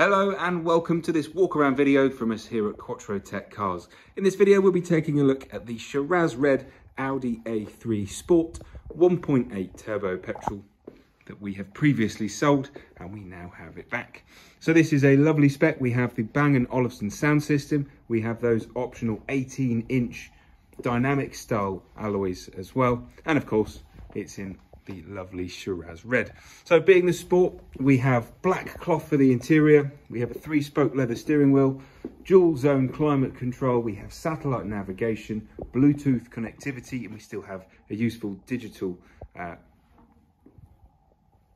Hello and welcome to this walk around video from us here at Quattro Tech Cars. In this video we'll be taking a look at the Shiraz Red Audi A3 Sport 1.8 turbo petrol that we have previously sold and we now have it back. So this is a lovely spec. We have the Bang & Olufsen sound system. We have those optional 18 inch dynamic style alloys as well. And of course it's in the lovely Shiraz red. So being the sport, we have black cloth for the interior. We have a three spoke leather steering wheel, dual zone climate control. We have satellite navigation, Bluetooth connectivity, and we still have a useful digital uh,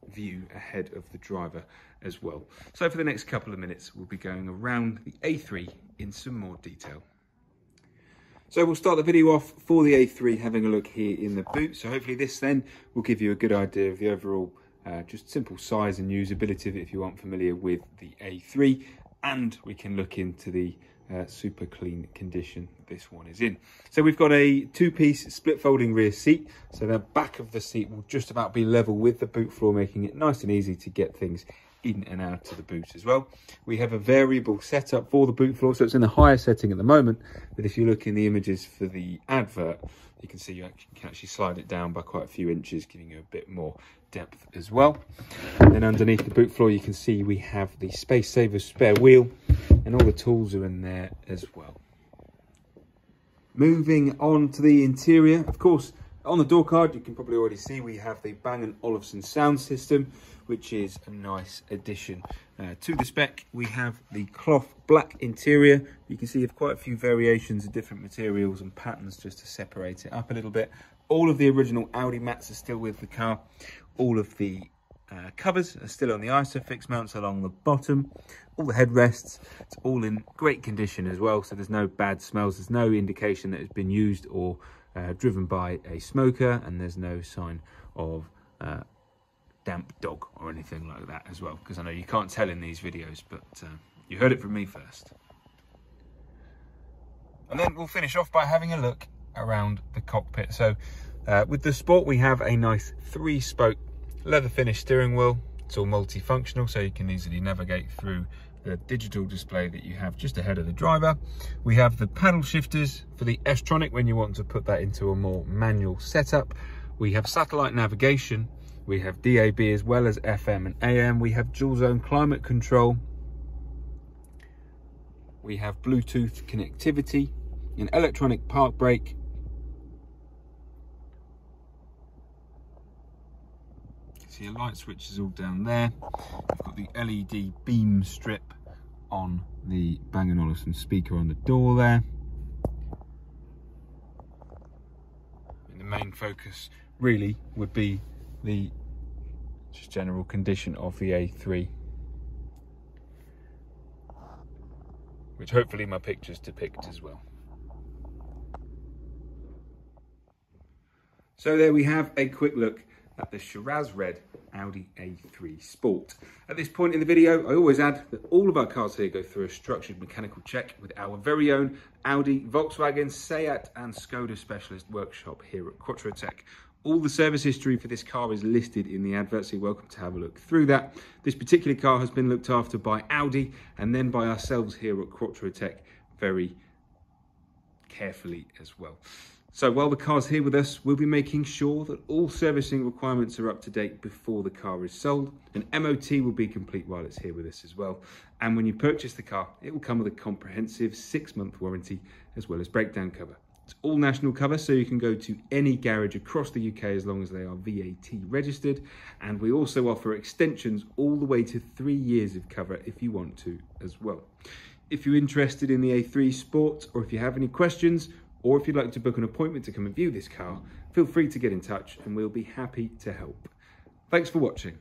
view ahead of the driver as well. So for the next couple of minutes, we'll be going around the A3 in some more detail. So we'll start the video off for the A3 having a look here in the boot. So hopefully this then will give you a good idea of the overall uh, just simple size and usability if you aren't familiar with the A3 and we can look into the uh, super clean condition this one is in. So we've got a two-piece split folding rear seat. So the back of the seat will just about be level with the boot floor, making it nice and easy to get things in and out of the boot as well. We have a variable setup for the boot floor, so it's in the higher setting at the moment, but if you look in the images for the advert, you can see you can actually slide it down by quite a few inches, giving you a bit more depth as well. And then underneath the boot floor, you can see we have the Space Saver spare wheel, and all the tools are in there as well. Moving on to the interior, of course, on the door card, you can probably already see we have the Bang & Olufsen sound system, which is a nice addition uh, to the spec. We have the cloth black interior. You can see you have quite a few variations of different materials and patterns just to separate it up a little bit. All of the original Audi mats are still with the car. All of the uh, covers are still on the ISOFIX mounts along the bottom. All the headrests, it's all in great condition as well, so there's no bad smells. There's no indication that it's been used or uh, driven by a smoker and there's no sign of uh, damp dog or anything like that as well because I know you can't tell in these videos but uh, you heard it from me first. And then we'll finish off by having a look around the cockpit. So uh, with the Sport we have a nice three spoke leather finish steering wheel. It's all multifunctional so you can easily navigate through the digital display that you have just ahead of the driver. We have the paddle shifters for the S-Tronic when you want to put that into a more manual setup. We have satellite navigation. We have DAB as well as FM and AM. We have dual zone climate control. We have Bluetooth connectivity, an electronic park brake, See your light switch is all down there. We've got the LED beam strip on the Bang & Olufsen speaker on the door there. And the main focus really would be the just general condition of the A3. Which hopefully my pictures depict as well. So there we have a quick look at the Shiraz Red Audi A3 Sport. At this point in the video, I always add that all of our cars here go through a structured mechanical check with our very own Audi, Volkswagen, Seat and Skoda specialist workshop here at Quattrotech. All the service history for this car is listed in the advert, so you're welcome to have a look through that. This particular car has been looked after by Audi and then by ourselves here at Quattrotech very carefully as well. So while the car's here with us, we'll be making sure that all servicing requirements are up to date before the car is sold. An MOT will be complete while it's here with us as well. And when you purchase the car, it will come with a comprehensive six month warranty as well as breakdown cover. It's all national cover, so you can go to any garage across the UK as long as they are VAT registered. And we also offer extensions all the way to three years of cover if you want to as well. If you're interested in the A3 Sport or if you have any questions, or if you'd like to book an appointment to come and view this car, feel free to get in touch and we'll be happy to help. Thanks for watching.